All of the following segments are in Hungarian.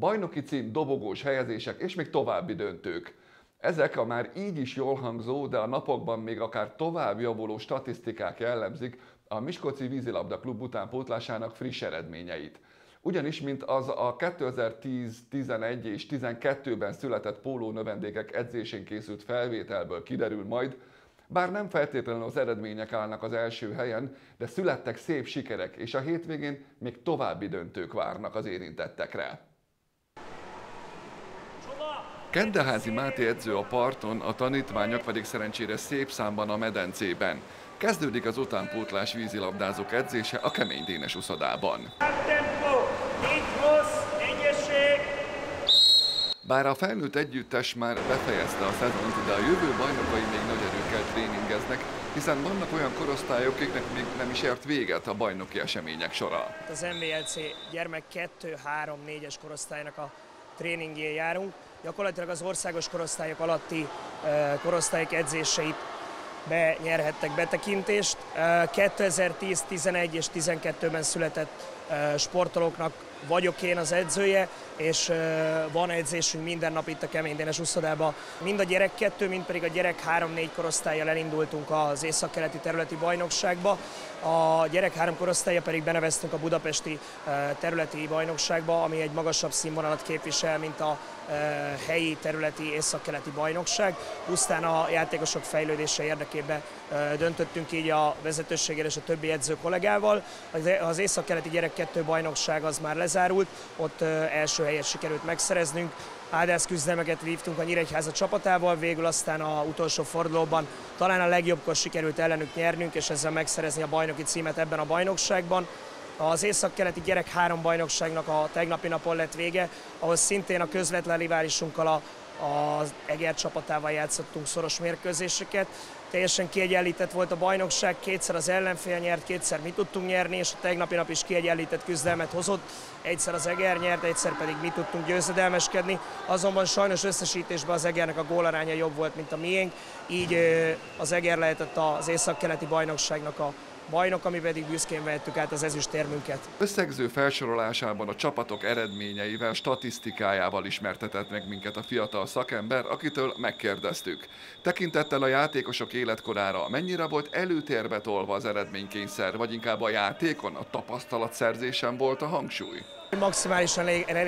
bajnoki cím, dobogós helyezések és még további döntők. Ezek a már így is jól hangzó, de a napokban még akár tovább javuló statisztikák jellemzik a Miskolci Vízilabda Klub utánpótlásának friss eredményeit. Ugyanis, mint az a 2010, 11 és 12-ben született póló növendékek edzésén készült felvételből kiderül majd, bár nem feltétlenül az eredmények állnak az első helyen, de születtek szép sikerek, és a hétvégén még további döntők várnak az érintettekre. Kendeházi Máté edző a parton, a tanítványok pedig szerencsére szép számban a medencében. Kezdődik az utánpótlás vízilabdázók edzése a kemény dénes uszodában. Bár a felnőtt együttes már befejezte a szezont, de a jövő bajnokai még nagy erőkkel tréningeznek, hiszen vannak olyan korosztályok, akiknek még nem is ért véget a bajnoki események sora. Az MVLC gyermek 2-3-4-es korosztálynak a tréningjén járunk. Gyakorlatilag az országos korosztályok alatti korosztályok edzéseit benyerhettek betekintést. 2010, 11 és 12-ben született sportolóknak vagyok én az edzője, és van edzésünk minden nap itt a Keménydénes úszodába. Mind a gyerek kettő, mind pedig a gyerek 3-4 korosztályjal elindultunk az északkeleti területi bajnokságba. A gyerek három korosztálya pedig beneveztünk a budapesti területi bajnokságba, ami egy magasabb színvonalat képvisel, mint a helyi területi északkeleti bajnokság. Pusztán a játékosok fejlődése érdekében döntöttünk így a vezetőséggel és a többi edző kollégával. Az északkeleti gyerek kettő bajnokság az már lezárult, ott első helyet sikerült megszereznünk. Áldász küzdelmeket vívtunk a Nyíregyháza csapatával, végül aztán a utolsó fordulóban talán a legjobbkor sikerült ellenük nyernünk, és ezzel megszerezni a bajnoki címet ebben a bajnokságban. Az északkeleti gyerek három bajnokságnak a tegnapi napon lett vége, ahol szintén a közvetlen riválisunkkal a, az Eger csapatával játszottunk szoros mérkőzéseket. Teljesen kiegyenlített volt a bajnokság, kétszer az ellenfél nyert, kétszer mi tudtunk nyerni, és a tegnapi nap is kiegyenlített küzdelmet hozott. Egyszer az Eger nyert, egyszer pedig mi tudtunk győzedelmeskedni. Azonban sajnos összesítésben az Egernek a gólaránya jobb volt, mint a miénk, így az Eger lehetett az északkeleti bajnokságnak a bajnok, ami pedig büszkén vehettük át az ezüstérmünket. Összegző felsorolásában a csapatok eredményeivel, statisztikájával ismertetett meg minket a fiatal szakember, akitől megkérdeztük. Tekintettel a játékosok életkorára, mennyire volt előtérbe tolva az eredménykényszer, vagy inkább a játékon, a tapasztalatszerzésen volt a hangsúly? Maximálisan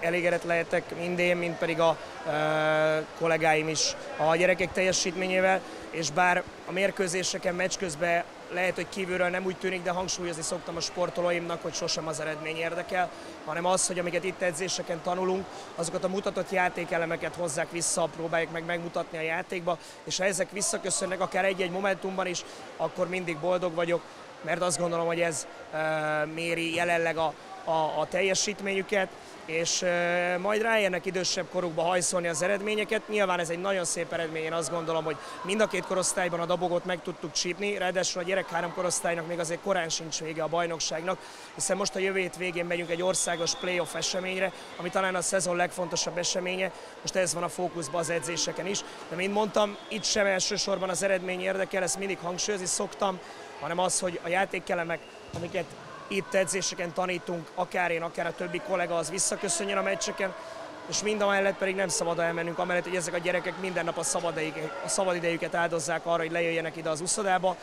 elégedett lehetek mind én, mind pedig a e, kollégáim is a gyerekek teljesítményével, és bár a mérkőzéseken meccs közben lehet, hogy kívülről nem úgy tűnik, de hangsúlyozni szoktam a sportolóimnak, hogy sosem az eredmény érdekel, hanem az, hogy amiket itt edzéseken tanulunk, azokat a mutatott játékelemeket hozzák vissza, próbáljuk meg megmutatni a játékba, és ha ezek visszaköszönnek akár egy-egy momentumban is, akkor mindig boldog vagyok, mert azt gondolom, hogy ez e, méri jelenleg a, a, a teljesítményüket, és majd ráérnek idősebb korukba hajszolni az eredményeket. Nyilván ez egy nagyon szép eredmény, én azt gondolom, hogy mind a két korosztályban a dobogot meg tudtuk csípni, ráadásul a gyerek három korosztálynak még azért korán sincs vége a bajnokságnak, hiszen most a jövő hét végén megyünk egy országos playoff eseményre, ami talán a szezon legfontosabb eseménye, most ez van a fókuszban az edzéseken is, de mint mondtam, itt sem elsősorban az eredmény érdekel, ezt mindig hangsúlyozni szoktam, hanem az, hogy a játékelemek, amiket itt edzéseken tanítunk, akár én, akár a többi kollega, az visszaköszönjön a meccseken, és mind a mellett pedig nem szabad elmennünk, amellett, hogy ezek a gyerekek minden nap a szabad, a szabad idejüket áldozzák arra, hogy lejöjjenek ide az uszodába.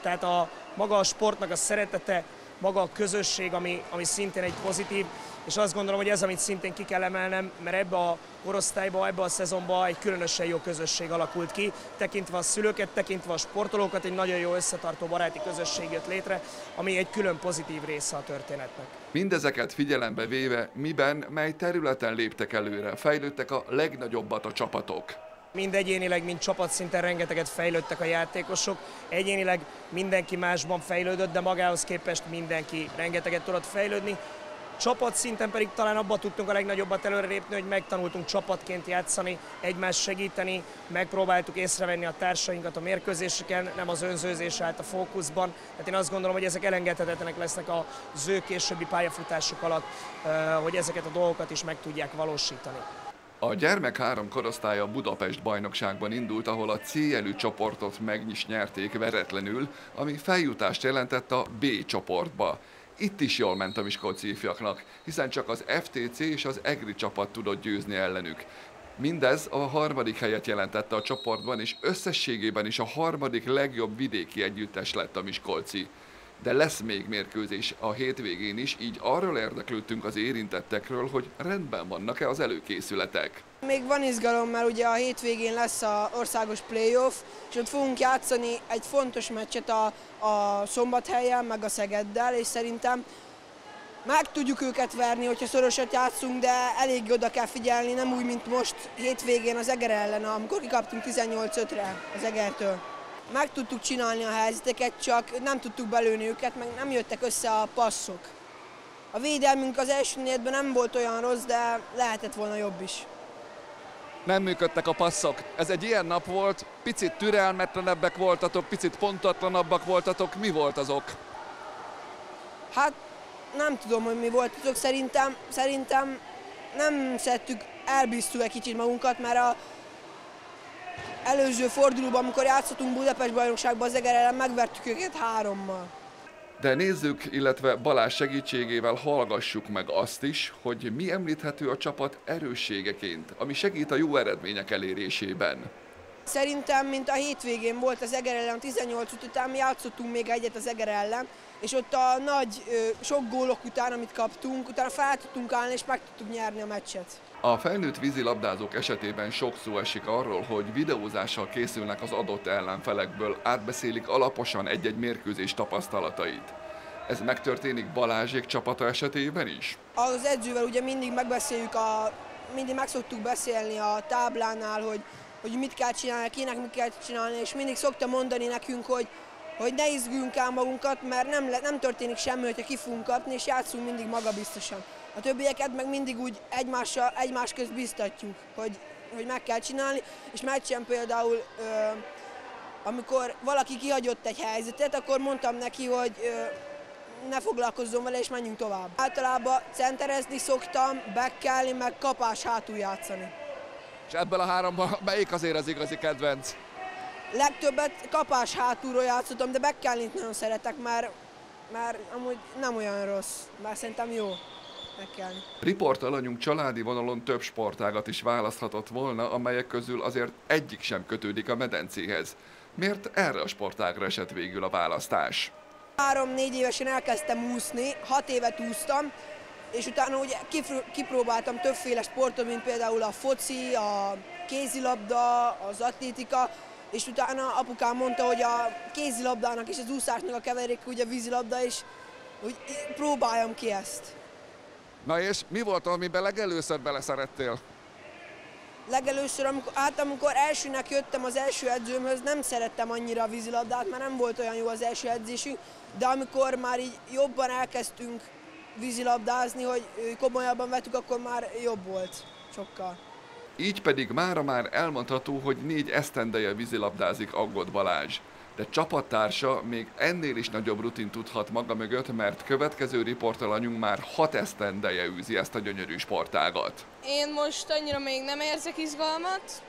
Tehát a maga a sportnak a szeretete, maga a közösség, ami, ami szintén egy pozitív, és azt gondolom, hogy ez, amit szintén ki kell emelnem, mert ebbe a korosztályba, ebbe a szezonban egy különösen jó közösség alakult ki, tekintve a szülőket, tekintve a sportolókat, egy nagyon jó összetartó baráti közösség jött létre, ami egy külön pozitív része a történetnek. Mindezeket figyelembe véve, miben, mely területen léptek előre, fejlődtek a legnagyobbat a csapatok? mind egyénileg, mind csapatszinten rengeteget fejlődtek a játékosok. Egyénileg mindenki másban fejlődött, de magához képest mindenki rengeteget tudott fejlődni. Csapatszinten pedig talán abba tudtunk a legnagyobbat előrelépni, hogy megtanultunk csapatként játszani, egymást segíteni, megpróbáltuk észrevenni a társainkat a mérkőzéseken, nem az önzőzés állt a fókuszban. Tehát én azt gondolom, hogy ezek elengedhetetlenek lesznek az ő későbbi pályafutások alatt, hogy ezeket a dolgokat is meg tudják valósítani. A gyermek három korosztálya Budapest bajnokságban indult, ahol a C-jelű csoportot meg is nyerték veretlenül, ami feljutást jelentett a B csoportba. Itt is jól ment a Miskolci ifjaknak, hiszen csak az FTC és az EGRI csapat tudott győzni ellenük. Mindez a harmadik helyet jelentette a csoportban, és összességében is a harmadik legjobb vidéki együttes lett a Miskolci. De lesz még mérkőzés a hétvégén is, így arról érdeklődtünk az érintettekről, hogy rendben vannak-e az előkészületek. Még van izgalom, mert ugye a hétvégén lesz a országos playoff, és ott fogunk játszani egy fontos meccset a, a Szombathelyen, meg a Szegeddel, és szerintem meg tudjuk őket verni, hogyha szorosat játszunk, de elég oda kell figyelni, nem úgy, mint most hétvégén az Eger ellen, amikor kikaptunk 18-5-re az Egertől. Meg tudtuk csinálni a helyzeteket, csak nem tudtuk belőni őket, meg nem jöttek össze a passzok. A védelmünk az első négyedben nem volt olyan rossz, de lehetett volna jobb is. Nem működtek a passzok. Ez egy ilyen nap volt, picit türelmetlenebbek voltatok, picit pontatlanabbak voltatok. Mi volt az ok? Hát nem tudom, hogy mi volt azok. Szerintem, szerintem nem szedtük, elbíztuk egy kicsit magunkat, mert a előző fordulóban, amikor játszottunk Budapest bajnokságban az Eger ellen, megvertük őket hárommal. De nézzük, illetve Balázs segítségével hallgassuk meg azt is, hogy mi említhető a csapat erősségeként, ami segít a jó eredmények elérésében. Szerintem, mint a hétvégén volt az Eger ellen 18 után, mi játszottunk még egyet az Eger ellen, és ott a nagy, sok gólok után, amit kaptunk, utána fel tudtunk állni, és meg tudtuk nyerni a meccset. A felnőtt vízilabdázók esetében sok szó esik arról, hogy videózással készülnek az adott ellenfelekből, átbeszélik alaposan egy-egy mérkőzés tapasztalatait. Ez megtörténik Balázsék csapata esetében is? Az edzővel ugye mindig megbeszéljük, a, mindig meg szoktuk beszélni a táblánál, hogy, hogy mit kell csinálni, kinek mit kell csinálni, és mindig szokta mondani nekünk, hogy, hogy ne izguljunk el magunkat, mert nem, nem történik semmi, hogyha ki fogunk kapni, és játszunk mindig magabiztosan. A többieket meg mindig úgy egymással, egymás közt biztatjuk, hogy, hogy meg kell csinálni, és meccsen például, ö, amikor valaki kihagyott egy helyzetet, akkor mondtam neki, hogy ö, ne foglalkozzon vele, és menjünk tovább. Általában centerezni szoktam, bekkelni, meg kapás hátul játszani. És ebből a háromban melyik azért az igazi kedvenc? Legtöbbet kapás hátulról játszottam, de bekkelni nagyon szeretek, mert, mert amúgy nem olyan rossz, mert szerintem jó megkelni. Riport alanyunk családi vonalon több sportágat is választhatott volna, amelyek közül azért egyik sem kötődik a medencéhez. Miért erre a sportágra esett végül a választás? Három-négy évesen elkezdtem úszni, hat évet úsztam, és utána ugye kipróbáltam többféle sportot, mint például a foci, a kézilabda, az atlétika, és utána apukám mondta, hogy a kézilabdának és az úszásnak a keverék ugye vízilabda, és hogy próbáljam ki ezt. Na és mi volt, amiben legelőször beleszerettél? Legelőször, amikor, hát amikor elsőnek jöttem az első edzőmhöz, nem szerettem annyira a vízilabdát, mert nem volt olyan jó az első edzésünk, de amikor már így jobban elkezdtünk vízilabdázni, hogy komolyabban vettük, akkor már jobb volt sokkal. Így pedig mára már elmondható, hogy négy esztendeje vízilabdázik Aggott Balázs de csapattársa még ennél is nagyobb rutin tudhat maga mögött, mert következő riportalanyunk már hat esztendeje űzi ezt a gyönyörű sportágat. Én most annyira még nem érzek izgalmat,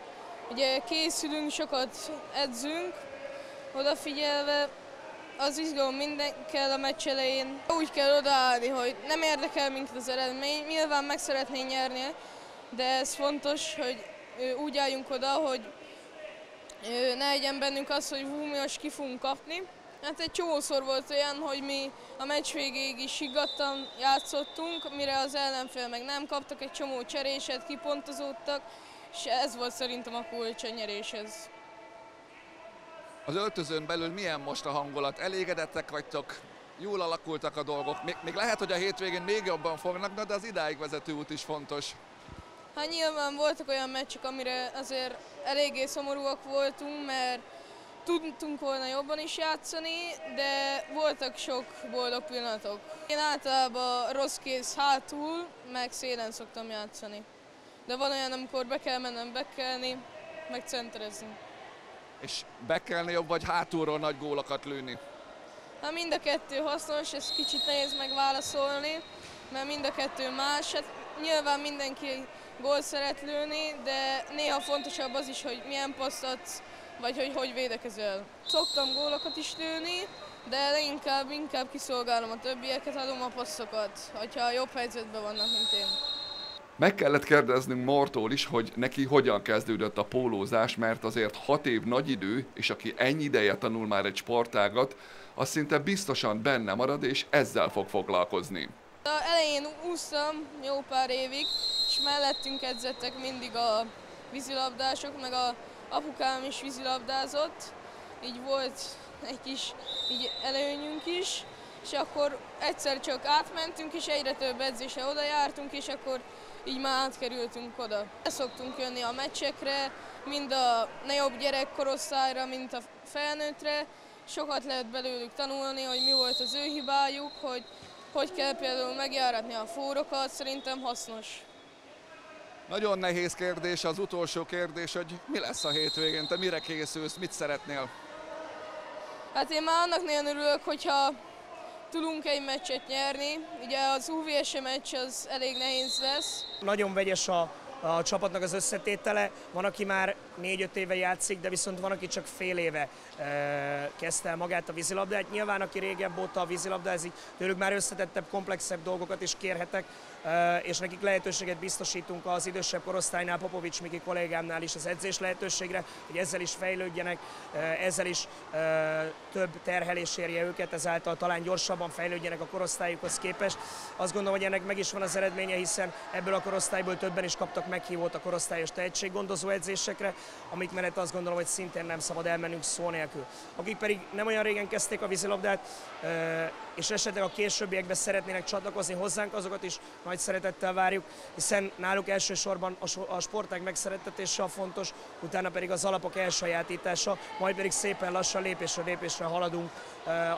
ugye készülünk, sokat edzünk, odafigyelve, az izgalom minden kell a meccs elején. Úgy kell odaállni, hogy nem érdekel minket az eredmény, nyilván meg szeretnénk nyerni, de ez fontos, hogy úgy álljunk oda, hogy ne legyen bennünk az, hogy hú, mi most ki fogunk kapni. Hát egy csomószor volt olyan, hogy mi a meccs végéig is higgadtan játszottunk, mire az ellenfél meg nem kaptak, egy csomó cseréset, kipontozódtak, és ez volt szerintem a kulcs a nyeréshez. Az öltözőn belül milyen most a hangulat? Elégedettek vagytok? Jól alakultak a dolgok? Még, még lehet, hogy a hétvégén még jobban fognak, de az idáig vezető út is fontos. Hát nyilván voltak olyan meccsek, amire azért eléggé szomorúak voltunk, mert tudtunk volna jobban is játszani, de voltak sok boldog pillanatok. Én általában rossz kész hátul, meg szélen szoktam játszani. De van olyan, amikor be kell mennem bekelni, meg centerezni. És bekelni jobb, vagy hátulról nagy gólokat lőni? Hát mind a kettő hasznos, ez kicsit nehéz megválaszolni, mert mind a kettő más. Hát nyilván mindenki gól szeret lőni, de néha fontosabb az is, hogy milyen paszt adsz, vagy hogy hogy védekezel. Szoktam gólokat is lőni, de leginkább inkább kiszolgálom a többieket, adom a passzokat, hogyha jobb helyzetben vannak, mint én. Meg kellett kérdeznünk Mortól is, hogy neki hogyan kezdődött a pólózás, mert azért hat év nagy idő, és aki ennyi ideje tanul már egy sportágat, az szinte biztosan benne marad, és ezzel fog foglalkozni. A elején úsztam jó pár évig, és mellettünk edzettek mindig a vízilabdások, meg a apukám is vízilabdázott, így volt egy kis így előnyünk is, és akkor egyszer csak átmentünk, és egyre több edzésre oda jártunk, és akkor így már átkerültünk oda. Szoktunk jönni a meccsekre, mind a nagyobb gyerekkorosztályra, mint a felnőttre. Sokat lehet belőlük tanulni, hogy mi volt az ő hibájuk, hogy hogy kell például megjáratni a fórokat, szerintem hasznos. Nagyon nehéz kérdés, az utolsó kérdés, hogy mi lesz a hétvégén, te mire készülsz, mit szeretnél? Hát én már annak nagyon örülök, hogyha tudunk egy meccset nyerni. Ugye az UVS meccs az elég nehéz lesz. Nagyon vegyes a, a csapatnak az összetétele. Van, aki már 4-5 éve játszik, de viszont van, aki csak fél éve e, kezdte el magát a vízilabdát. Nyilván, aki régebb óta a vízilabdázik, tőlük már összetettebb, komplexebb dolgokat is kérhetek, e, és nekik lehetőséget biztosítunk az idősebb korosztálynál, Popovics Miki kollégámnál is az edzés lehetőségre, hogy ezzel is fejlődjenek, e, ezzel is e, több terhelés érje őket, ezáltal talán gyorsabban fejlődjenek a korosztályukhoz képest. Azt gondolom, hogy ennek meg is van az eredménye, hiszen ebből a korosztályból többen is kaptak meghívót a korosztályos tehetséggondozó edzésekre, amik mellett azt gondolom, hogy szintén nem szabad elmennünk szó nélkül. Akik pedig nem olyan régen kezdték a vízilabdát, és esetleg a későbbiekben szeretnének csatlakozni hozzánk, azokat is nagy szeretettel várjuk, hiszen náluk elsősorban a sportág megszerettetése a fontos, utána pedig az alapok elsajátítása, majd pedig szépen lassan lépésről lépésre haladunk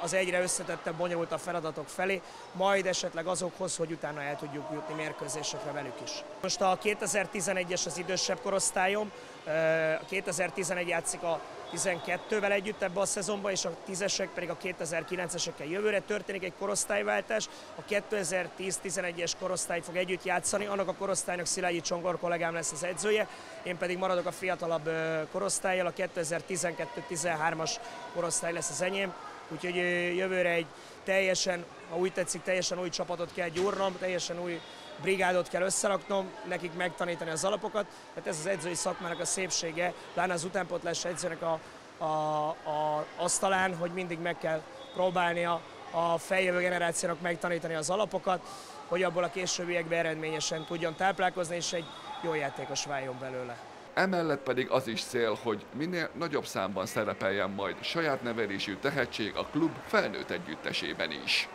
az egyre összetettebb, bonyolultabb feladatok felé, majd esetleg azokhoz, hogy utána el tudjuk jutni mérkőzésekre velük is. Most a 2011-es az idősebb korosztályom, a 2011 játszik a 12-vel együtt ebbe a szezonban, és a 10-esek pedig a 2009-esekkel jövőre történik egy korosztályváltás. A 2010-11-es korosztály fog együtt játszani, annak a korosztálynak Szilágyi Csongor kollégám lesz az edzője, én pedig maradok a fiatalabb korosztályjal, a 2012-13-as korosztály lesz az enyém, úgyhogy jövőre egy teljesen, ha úgy tetszik, teljesen új csapatot kell gyúrnom, teljesen új brigádot kell összeraknom, nekik megtanítani az alapokat. Tehát ez az edzői szakmának a szépsége, pláne az utánpótlás edzőnek a, a, a asztalán, hogy mindig meg kell próbálnia a feljövő generációnak megtanítani az alapokat, hogy abból a későbbiekben eredményesen tudjon táplálkozni, és egy jó játékos váljon belőle. Emellett pedig az is cél, hogy minél nagyobb számban szerepeljen majd saját nevelésű tehetség a klub felnőtt együttesében is.